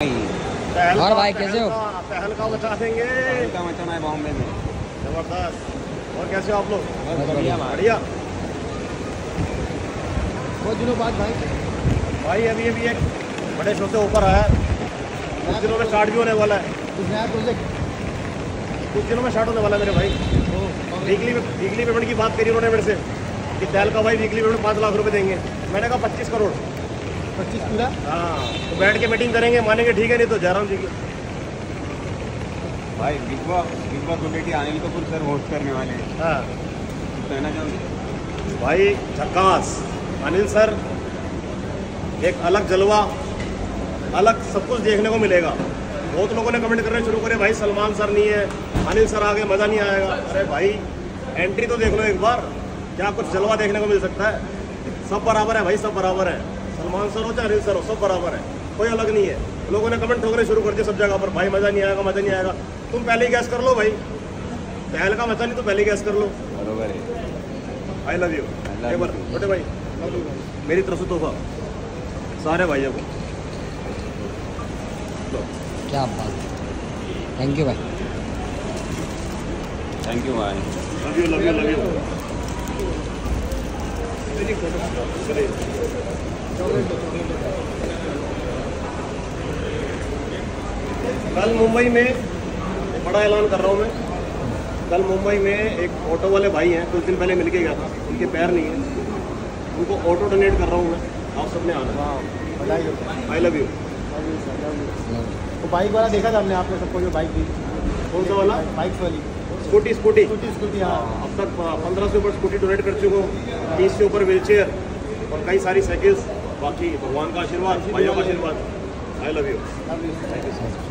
और भाई कैसे हो? पहलगाम मचा देंगे है बॉम्बे में ज़बरदस्त और कैसे हो आप लोग बढ़िया बढ़िया बहुत दिनों बाद भाई। भाई अभी अभी एक बड़े शो से ऊपर आया। है कुछ दिनों में स्टार्ट भी होने वाला है। कुछ नया प्रोजेक्ट कुछ दिनों में स्टार्ट होने वाला है मेरे भाई। वीकली वीकली पेमेंट की बात करी उन्होंने मेरे से कि दैल का भाई वीकली पेमेंट पाँच लाख रुपए देंगे। मैंने कहा पच्चीस करोड़। पच्चीस पूरा? हाँ तो बैठ के मीटिंग करेंगे मानेंगे ठीक है नहीं तो जी की। भाई Bigg Boss Bigg Boss OTT Anil Kapoor sir host करने वाले हैं। हाँ। कहना चाहोगे? भाई झक्कास। अनिल सर एक अलग जलवा अलग सब कुछ देखने को मिलेगा। बहुत लोगों ने कमेंट करने शुरू करे भाई सलमान सर नहीं है अनिल सर आगे मज़ा नहीं आएगा। अरे भाई एंट्री तो देख लो एक बार क्या कुछ जलवा देखने को मिल सकता है। सब बराबर है भाई सब बराबर है। सलमान सर हो चाहे अनिल सर हो सब बराबर है। कोई अलग नहीं है। लोगों ने कमेंट ठोकने शुरू कर दिए सब जगह पर। भाई मज़ा नहीं आएगा मज़ा नहीं आएगा। तुम पहले ही गैस कर लो भाई। पहल का मज़ा नहीं तो पहले ही गैस कर लो। बरोबर है। I love you. छोटे भाई मेरी तरफ़ से तोहफा। सारे भाइयों को क्या बात थैंक यू भाई। थैंक यू भाई। Love you love you love you कल मुंबई में बड़ा ऐलान कर रहा हूँ मैं। कल मुंबई में एक ऑटो वाले भाई हैं कुछ दिन पहले मिल के गया था। उनके पैर नहीं है। उनको ऑटो डोनेट कर रहा हूँ मैं। आप सबने आना। आई लव यू तो बाइक वाला देखा था हमने आपने सबको जो बाइक दी कौन सा वाला? बाइक वाली। Scooty scooty. स्कूटी स्कूटी हाँ। अब तक पंद्रह से ऊपर स्कूटी डोनेट कर चुका हूँ। तीस से ऊपर व्हील चेयर और कई सारी साइकिल्स बाकी भगवान का आशीर्वाद भाइयों का आशीर्वाद। I love you thank you